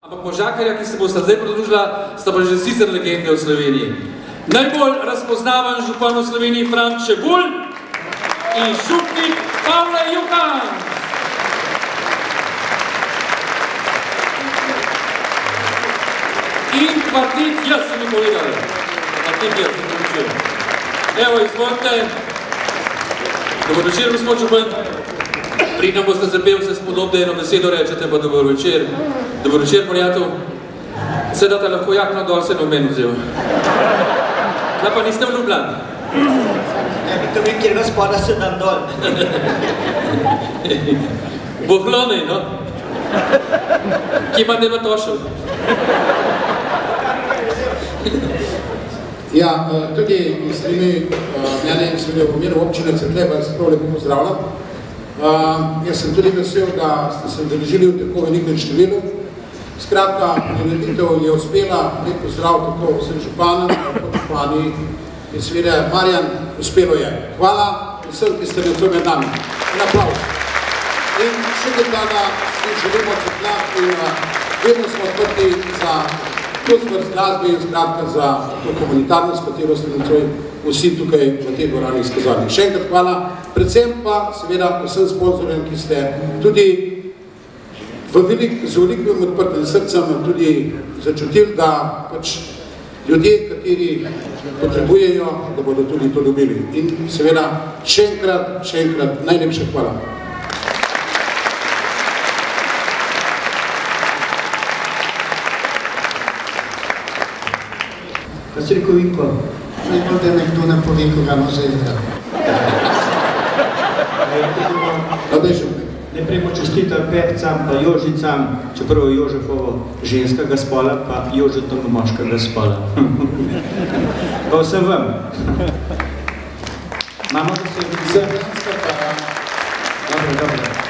Ampak možakarja, ki se bo zdaj pridružila, sta pa že sicer legende v Sloveniji. Najbolj razpoznavan župan v Sloveniji Franč Čebulj in župnik Pavle Juhan. In kvartet, jaz sem jim povedal. Kvartet, jaz sem jim Evo, izvolite. Dobro večer, gospod župan. Pridno boste zapel, se spodobne eno besedo rečete, pa dobro večer. Dobro večer, prijatelj. Se date lahko jakno dol, se noben vzel. Kaj pa niste v Ljubljani? Ja, bi to bil, kjer gospoda se dam dol. Bohlonej, no? Kje imate? Ja, eh, tudi iz strani mene in seveda v imenu občine Cetle vas prav lepo pozdravljam. Uh, jaz sem tudi vesel, da ste se držili v tako velikem številu. Skratka, nareditev je uspela, lep pozdrav tako vsem županom, kot župani in seveda Marjan, uspelo je. Hvala vsem, ki ste nocoj med nami. In aplauz. In še nekada si želimo Cetla in uh, vedno smo odprti za to zvrst glasbe in skratka za to komunitarno, s katero ste nocoj vsi tukaj v tej dvorani izkazali. Še enkrat hvala, predvsem pa seveda vsem sponzorjem, ki ste tudi v velik, z velikim odprtim srcem tudi začutili, da pač ljudje, kateri potrebujejo, da bodo tudi to dobili. In seveda še enkrat, še enkrat najlepša hvala. Kaj si rekel, Vinko? Najbolj, da nekdo ne pove, koga ima za igra. Nadej še Najprej mu čestitam pevcam, pa Jožicam, čeprav je Jožefovo ženskega spola, pa Jožetovo moškega spola. pa vsem vam. Imamo da se Vsem ženska hvala. Dobro, dobro.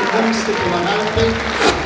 Hvala, da ste pomagali pet.